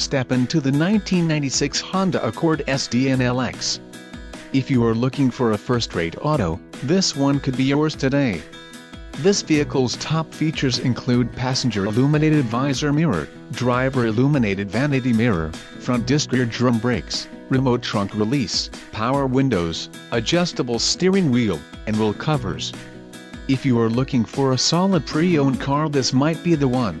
step into the 1996 Honda Accord SDNLX. If you are looking for a first-rate auto, this one could be yours today. This vehicle's top features include passenger illuminated visor mirror, driver illuminated vanity mirror, front disc rear drum brakes, remote trunk release, power windows, adjustable steering wheel, and wheel covers. If you are looking for a solid pre-owned car this might be the one.